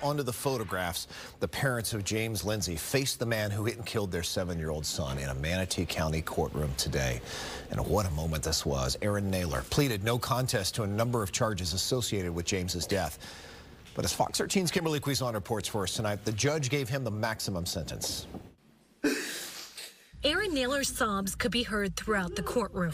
Onto the photographs, the parents of James Linzi faced the man who hit and killed their seven-year-old son in a Manatee County courtroom today. And what a moment this was. Aaron Naylor pleaded no contest to a number of charges associated with James's death. But as Fox 13's Kimberly Kuizon reports for us tonight, the judge gave him the maximum sentence. Aaron Naylor's sobs could be heard throughout the courtroom.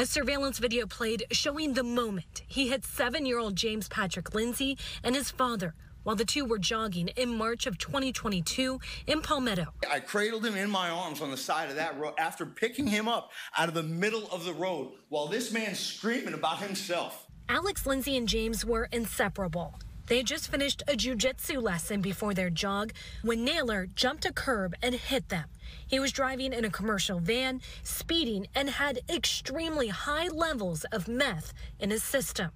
As surveillance video played showing the moment he hit seven year old James Patrick Linzi and his father while the two were jogging in March of 2022 in Palmetto. I cradled him in my arms on the side of that road after picking him up out of the middle of the road while this man's screaming about himself. Alex Linzi and James were inseparable. They just finished a jujitsu lesson before their jog when Naylor jumped a curb and hit them. He was driving in a commercial van, speeding, and had extremely high levels of meth in his system.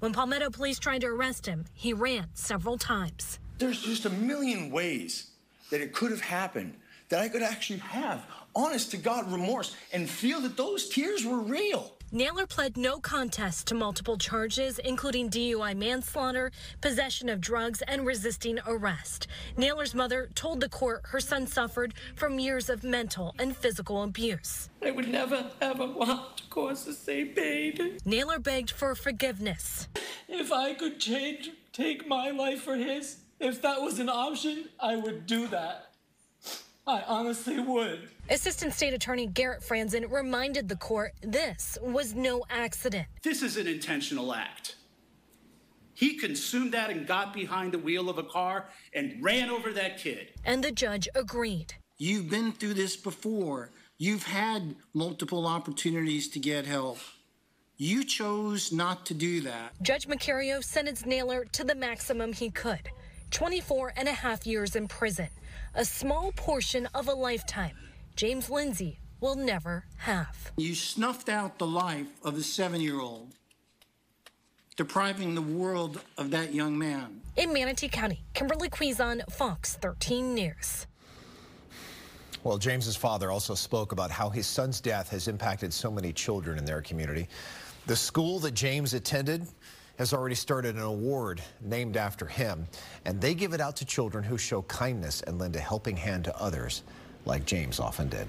When Palmetto police tried to arrest him, he ran several times. There's just a million ways that it could have happened that I could actually have honest to God remorse and feel that those tears were real. Naylor pled no contest to multiple charges, including DUI manslaughter, possession of drugs, and resisting arrest. Naylor's mother told the court her son suffered from years of mental and physical abuse. I would never, ever want to cause the same pain. Naylor begged for forgiveness. If I could change, take my life for his, if that was an option, I would do that. I honestly would. Assistant State Attorney Garrett Franzen reminded the court this was no accident. This is an intentional act. He consumed that and got behind the wheel of a car and ran over that kid. And the judge agreed. You've been through this before. You've had multiple opportunities to get help. You chose not to do that. Judge Macario sentenced Naylor to the maximum he could 24 and a half years in prison a small portion of a lifetime James Linzi will never have. You snuffed out the life of a seven year old, depriving the world of that young man. In Manatee County, Kimberly Kuizon, Fox 13 News. Well, James's father also spoke about how his son's death has impacted so many children in their community. The school that James attended has already started an award named after him, and they give it out to children who show kindness and lend a helping hand to others, like James often did.